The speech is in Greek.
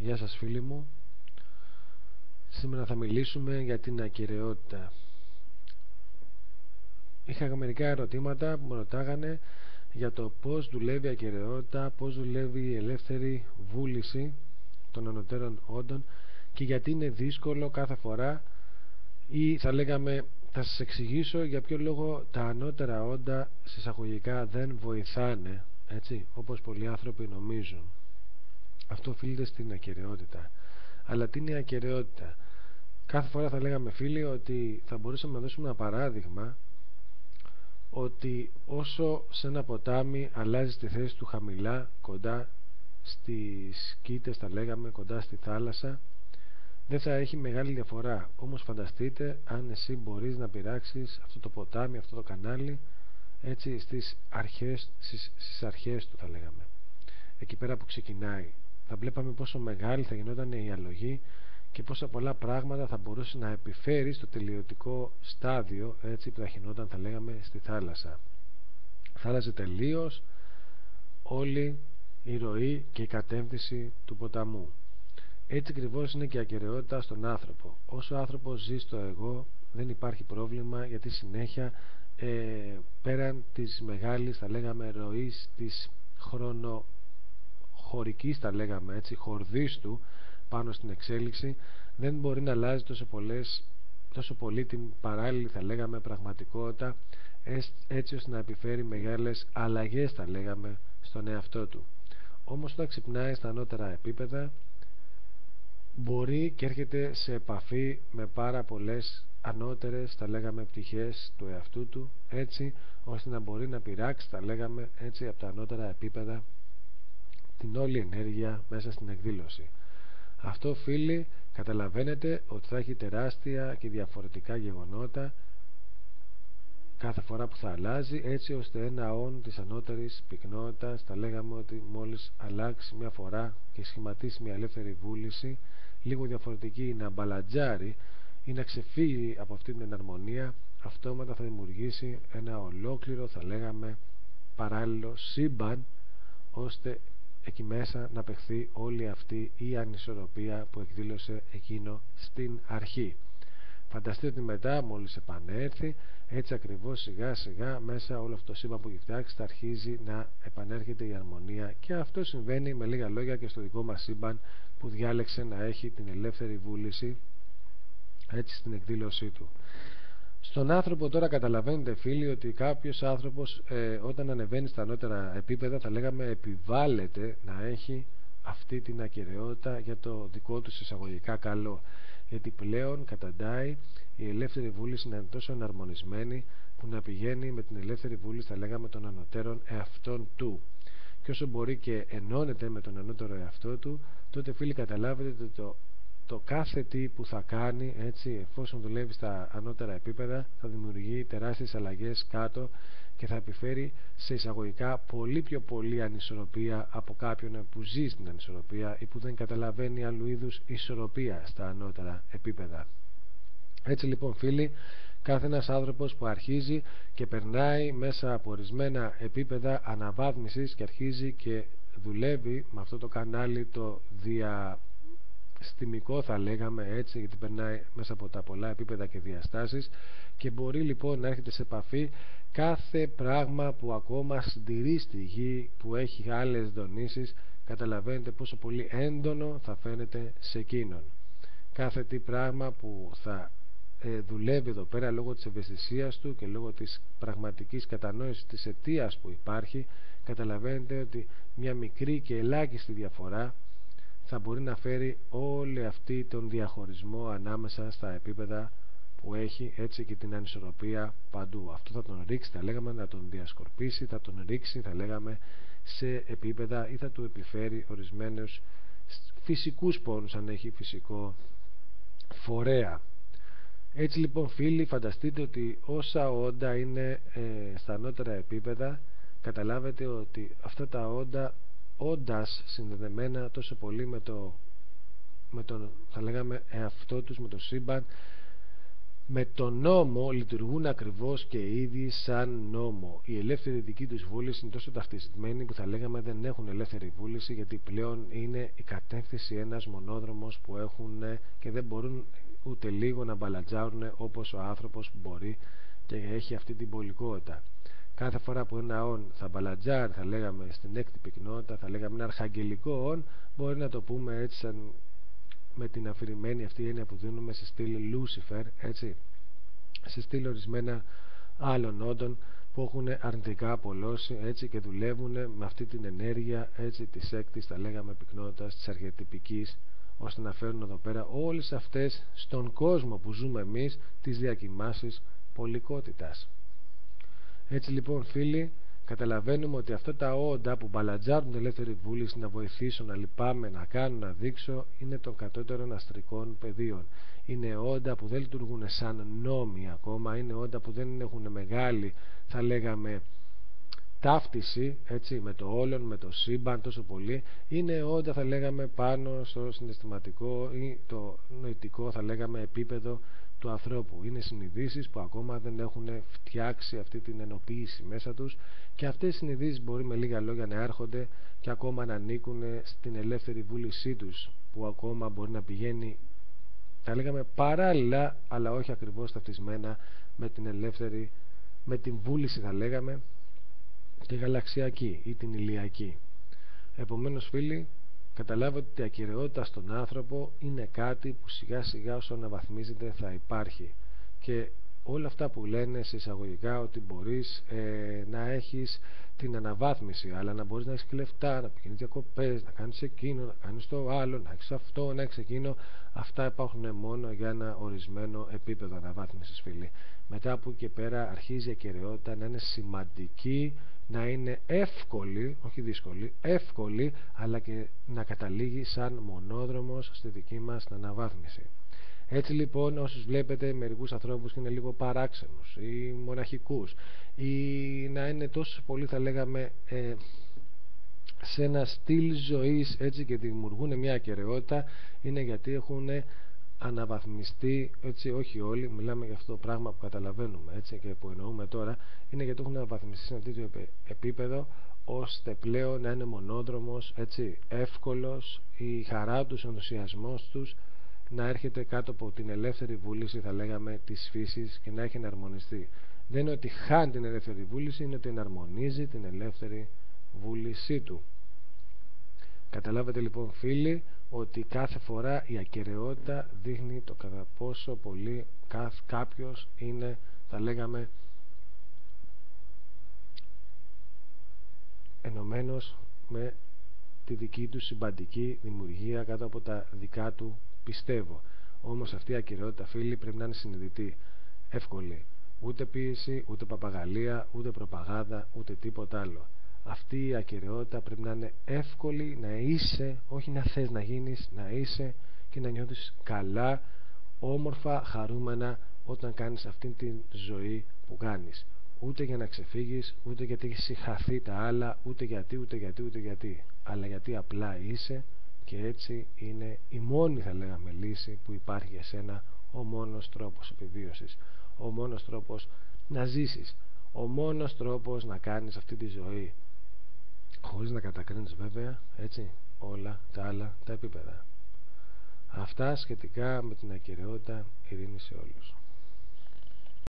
Γεια σας φίλοι μου. Σήμερα θα μιλήσουμε για την ακυρεότητα. Είχα μερικά ερωτήματα που με ρωτάγανε για το πώς δουλεύει η ακυρεότητα, πώς δουλεύει η ελεύθερη βούληση των ανωτέρων όντων και γιατί είναι δύσκολο κάθε φορά ή θα λέγαμε θα σας εξηγήσω για ποιο λόγο τα ανώτερα όντα συσσαγωγικά δεν βοηθάνε έτσι, όπως πολλοί άνθρωποι νομίζουν αυτό οφείλεται στην ακαιρεότητα. Αλλά τι είναι η ακαιρεότητα; Κάθε φορά θα λέγαμε φίλοι ότι θα μπορούσαμε να δώσουμε ένα παράδειγμα ότι όσο σε ένα ποτάμι αλλάζει τη θέση του χαμηλά κοντά στις κήτες θα λέγαμε κοντά στη θάλασσα δεν θα έχει μεγάλη διαφορά. Όμως φανταστείτε αν εσύ μπορείς να πειράξεις αυτό το ποτάμι, αυτό το κανάλι έτσι στις αρχές, στις, στις αρχές του θα λέγαμε. Εκεί πέρα που ξεκινάει θα βλέπαμε πόσο μεγάλη θα γινόταν η αλογή και πόσα πολλά πράγματα θα μπορούσε να επιφέρει στο τελειωτικό στάδιο έτσι που θα γινόταν θα λέγαμε στη θάλασσα. Θα άλλαζε τελείως όλη η ροή και η κατεύθυνση του ποταμού. Έτσι ακριβώς είναι και η ακαιρεότητα στον άνθρωπο. Όσο ο άνθρωπος ζει στο εγώ δεν υπάρχει πρόβλημα γιατί συνέχεια ε, πέραν της μεγάλης θα λέγαμε ροής της χρονοχωρικής θα λέγαμε έτσι χορδής του πάνω στην εξέλιξη δεν μπορεί να αλλάζει τόσο, πολλές, τόσο πολύ την παράλληλη θα λέγαμε πραγματικότητα έτσι ώστε να επιφέρει μεγάλες αλλαγές θα λέγαμε στον εαυτό του. Όμως όταν ξυπνάει στα ανώτερα επίπεδα μπορεί και έρχεται σε επαφή με πάρα πολλές ανώτερες θα λέγαμε πτυχές του εαυτού του έτσι ώστε να μπορεί να πειράξει θα λέγαμε έτσι από τα ανώτερα επίπεδα την όλη ενέργεια μέσα στην εκδήλωση. Αυτό φίλοι καταλαβαίνετε ότι θα έχει τεράστια και διαφορετικά γεγονότα κάθε φορά που θα αλλάζει έτσι ώστε ένα όν της ανώτερης πυκνότητας θα λέγαμε ότι μόλις αλλάξει μια φορά και σχηματίσει μια ελεύθερη βούληση λίγο διαφορετική να μπαλατζάρει ή να ξεφύγει από αυτή την εναρμονία αυτόματα θα δημιουργήσει ένα ολόκληρο θα λέγαμε παράλληλο σύμπαν ώστε εκεί μέσα να παιχθεί όλη αυτή η ανισορροπία που εκδήλωσε εκείνο στην αρχή. Φανταστείτε ότι μετά μόλις επανέρθει έτσι ακριβώς σιγά σιγά μέσα όλο αυτό το σύμπαν που έχει φτιάξει θα αρχίζει να επανέρχεται η αρμονία. Και αυτό συμβαίνει με λίγα λόγια και στο δικό μας σύμπαν που διάλεξε να έχει την ελεύθερη βούληση έτσι στην εκδήλωσή του στον άνθρωπο τώρα καταλαβαίνετε φίλοι ότι κάποιος άνθρωπος ε, όταν ανεβαίνει στα ανώτερα επίπεδα θα λέγαμε επιβάλλεται να έχει αυτή την ακαιρεότητα για το δικό του εισαγωγικά καλό. Γιατί πλέον καταντάει η ελεύθερη βούληση να είναι τόσο εναρμονισμένη που να πηγαίνει με την ελεύθερη βούληση θα λέγαμε των ανωτέρων εαυτών του. Και όσο μπορεί και ενώνεται με τον ανώτερο εαυτό του τότε φίλοι καταλάβετε ότι το, το κάθε τι που θα κάνει έτσι εφόσον δουλεύει στα ανώτερα επίπεδα θα δημιουργεί τεράστιες αλλαγές κάτω και θα επιφέρει σε εισαγωγικά πολύ πιο πολύ ανισορροπία από κάποιον που ζει στην ανισορροπία ή που δεν καταλαβαίνει άλλου είδους ισορροπία στα ανώτερα επίπεδα. Έτσι λοιπόν φίλοι κάθε ένας άνθρωπος που αρχίζει και περνάει μέσα από ορισμένα επίπεδα αναβάθμισης και αρχίζει και δουλεύει με αυτό το κανάλι το διαστημικό θα λέγαμε έτσι γιατί περνάει μέσα από τα πολλά επίπεδα και διαστάσεις και μπορεί λοιπόν να έρχεται σε επαφή κάθε πράγμα που ακόμα συντηρεί στη γη που έχει άλλες δονήσεις. Καταλαβαίνετε πόσο πολύ έντονο θα φαίνεται σε εκείνον. Κάθε τι πράγμα που θα ε, δουλεύει εδώ πέρα λόγω της ευαισθησίας του και λόγω της πραγματικής κατανόησης της αιτίας που υπάρχει καταλαβαίνετε ότι μια μικρή και ελάχιστη διαφορά θα μπορεί να φέρει όλη αυτή τον διαχωρισμό ανάμεσα στα επίπεδα που έχει έτσι και την ανισορροπία παντού. Αυτό θα τον ρίξει θα λέγαμε να τον διασκορπίσει θα τον ρίξει θα λέγαμε σε επίπεδα ή θα του επιφέρει ορισμένους φυσικούς πόνους αν έχει φυσικό φορέα. Έτσι λοιπόν φίλοι φανταστείτε ότι όσα όντα είναι ε, στα ανώτερα επίπεδα καταλάβετε ότι αυτά τα όντα όντας συνδεδεμένα τόσο πολύ με το με τον θα λέγαμε εαυτό τους με το σύμπαν με τον νόμο λειτουργούν ακριβώς και οι ίδιοι σαν νόμο. Η ελεύθερη δική τους βούληση είναι τόσο ταυτισμένη που θα λέγαμε δεν έχουν ελεύθερη βούληση γιατί πλέον είναι η κατεύθυνση ένας μονόδρομος που έχουν και δεν μπορούν ούτε λίγο να μπαλατζάρουν όπως ο άνθρωπος μπορεί και έχει αυτή την πολικότητα. Κάθε φορά που ένα όν θα μπαλατζάρει, θα λέγαμε στην έκτη πυκνότητα, θα λέγαμε ένα αρχαγγελικό όν, μπορεί να το πούμε έτσι σαν με την αφηρημένη αυτή έννοια που δίνουμε σε στήλη Λούσιφερ, έτσι, σε στήλη ορισμένα άλλων όντων που έχουν αρνητικά απολώσει έτσι και δουλεύουν με αυτή την ενέργεια έτσι της έκτης θα λέγαμε πυκνότητας της αρχιετυπικής ώστε να φέρουν εδώ πέρα όλες αυτές στον κόσμο που ζούμε εμείς τις διακοιμάσεις πολικότητας έτσι λοιπόν φίλοι καταλαβαίνουμε ότι αυτά τα όντα που μπαλατζάρουν την ελεύθερη βούληση να βοηθήσουν, να λυπάμαι, να κάνουν, να δείξω είναι των κατώτερων αστρικών πεδίων. Είναι όντα που δεν λειτουργούν σαν νόμοι ακόμα, είναι όντα που δεν έχουν μεγάλη, θα λέγαμε, ταύτιση έτσι, με το όλον, με το σύμπαν τόσο πολύ. Είναι όντα, θα λέγαμε, πάνω στο συναισθηματικό ή το νοητικό, θα λέγαμε, επίπεδο του ανθρώπου. Είναι συνειδήσεις που ακόμα δεν έχουν φτιάξει αυτή την ενοποίηση μέσα τους και αυτές οι συνειδήσεις μπορεί με λίγα λόγια να έρχονται και ακόμα να ανήκουν στην ελεύθερη βούλησή τους που ακόμα μπορεί να πηγαίνει θα λέγαμε παράλληλα αλλά όχι ακριβώς ταυτισμένα με την ελεύθερη με την βούληση θα λέγαμε τη γαλαξιακή ή την ηλιακή επομένως φίλοι καταλάβετε ότι η ακυρεότητα στον άνθρωπο είναι κάτι που σιγά σιγά όσο αναβαθμίζεται θα υπάρχει. Και όλα αυτά που λένε σε εισαγωγικά ότι μπορείς ε, να έχεις την αναβάθμιση αλλά να μπορείς να έχεις λεφτά, να πηγαίνεις διακοπές, να κάνεις εκείνο, να κάνεις το άλλο, να έχεις αυτό, να έχεις εκείνο αυτά υπάρχουν μόνο για ένα ορισμένο επίπεδο αναβάθμισης φίλοι. Μετά από εκεί και πέρα αρχίζει η ακαιρεότητα να είναι σημαντική να είναι εύκολη, όχι δύσκολη, εύκολη αλλά και να καταλήγει σαν μονόδρομος στη δική μας αναβάθμιση. Έτσι λοιπόν όσους βλέπετε μερικούς ανθρώπους και είναι λίγο παράξενους ή μοναχικούς ή να είναι τόσο πολύ θα λέγαμε ε, σε ένα στυλ ζωής έτσι και δημιουργούν μια ακαιρεότητα είναι γιατί έχουν αναβαθμιστεί έτσι όχι όλοι μιλάμε για αυτό το πράγμα που καταλαβαίνουμε έτσι και που εννοούμε τώρα είναι γιατί έχουν αναβαθμιστεί σε ένα τέτοιο επίπεδο ώστε πλέον να είναι μονόδρομος έτσι εύκολος η χαρά τους, ο ενθουσιασμός τους να έρχεται κάτω από την ελεύθερη βούληση θα λέγαμε της φύσης και να έχει εναρμονιστεί. Δεν είναι ότι χάνει την ελεύθερη βούληση είναι ότι εναρμονίζει την ελεύθερη βούλησή του καταλάβετε λοιπόν φίλοι ότι κάθε φορά η ακαιρεότητα δείχνει το κατά πόσο πολύ κάποιος είναι θα λέγαμε ενωμένος με τη δική του συμπαντική δημιουργία κάτω από τα δικά του πιστεύω. Όμως αυτή η ακυρεότητα φίλοι πρέπει να είναι συνειδητή, εύκολη. Ούτε πίεση, ούτε παπαγαλία, ούτε προπαγάνδα, ούτε τίποτα άλλο. Αυτή η ακυρεότητα πρέπει να είναι εύκολη, να είσαι, όχι να θες να γίνεις, να είσαι και να νιώθεις καλά, όμορφα, χαρούμενα όταν κάνεις αυτή τη ζωή που κάνεις. Ούτε για να ξεφύγεις, ούτε γιατί έχεις συγχαθεί τα άλλα, ούτε γιατί, ούτε γιατί, ούτε γιατί. Αλλά γιατί απλά είσαι και έτσι είναι η μόνη θα λέγαμε λύση που υπάρχει για σένα ο μόνος τρόπος επιβίωσης ο μόνος τρόπος να ζήσεις ο μόνος τρόπος να κάνεις αυτή τη ζωή χωρίς να κατακρίνεις βέβαια έτσι όλα τα άλλα τα επίπεδα. Αυτά σχετικά με την ακυρεότητα ειρήνη σε όλους